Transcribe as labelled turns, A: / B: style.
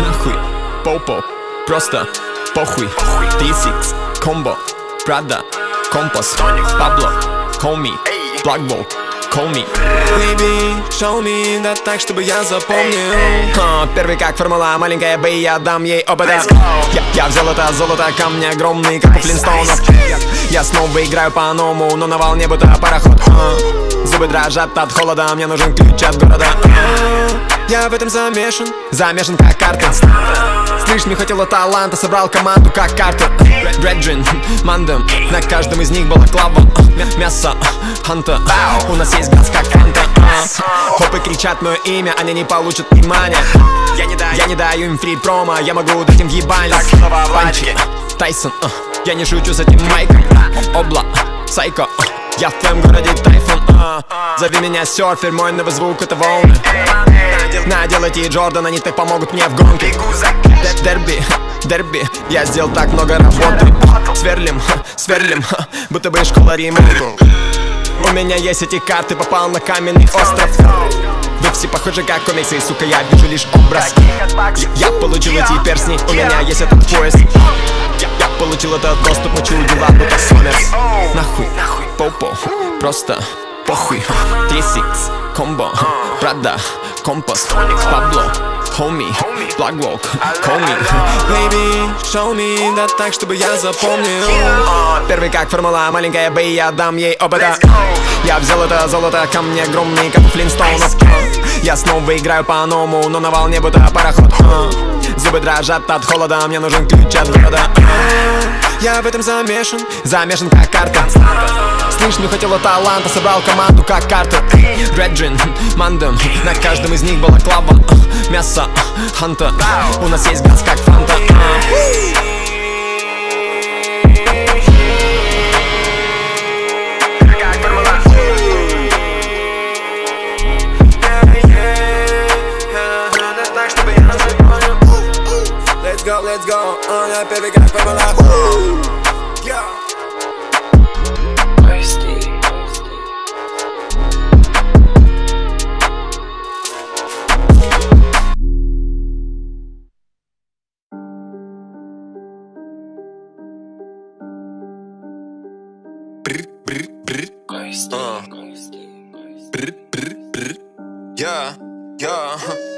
A: Нахуй, попо, просто похуй. Тисикс, комбо, Прада, компас, Пабло, call me, коми, call me.
B: Baby, show me, да так, чтобы я запомнил.
A: Ха, первый как формула, маленькая Б, я дам ей опыта я, я взял это золото, камни огромные, как у Флинстоунов. Я снова играю по-новому, но на волне будто пароход. Ха, Зубы дрожат от холода, мне нужен ключ от города.
B: Я в этом замешан
A: Замешан как карта Слышь, не хотела таланта, собрал команду как карта Реджин, Мандем, на каждом из них была клава. Мясо, Ханта, у нас есть газ как фанта. Хопы кричат мое имя, они не получат внимания. Я не даю, я не даю им фри промо, я могу дать им въебальность. Панчи, Тайсон, uh, я не шучу с этим майком. Обла, Сайко, я в твоем городе тайфун. Uh, Зови меня серфер, мой новый звук это волны. Наделайте Джордан, они так помогут мне в гонке. Дер- Дерби, дерби, я сделал так много работы. Сверлим, сверлим, будто бы школа ремонту У меня есть эти карты, попал на каменный остров. Вы все похожи как комиксы, сука, я вижу лишь образ. Я, я получил эти перстни, у меня есть этот я получил этот доступ, учу дела, будто Сомерс Нахуй, попо, просто похуй. T6, комбо, Прада, компас, Пабло, хоми, Blackbolt, call me
B: Baby, show me, да так, чтобы я запомнил.
A: Первый как формула, маленькая Б, я дам ей опыта. Я взял это золото, камни огромные, как у Флинстоунов. Я снова играю по-новому, но на волне будто пароход Зубы дрожат от холода, мне нужен ключ от города.
B: Я в этом замешан
A: Замешан как карта Слышь, не хотела таланта, собрал команду как карта Реджин, Мандем, на каждом из них была клава. Мясо, Ханта, у нас есть газ как фанта
B: go, let's go, uh, я первый как формула Yeah. Брr, брр, брр. А. Брр, брр, брр. Я, я.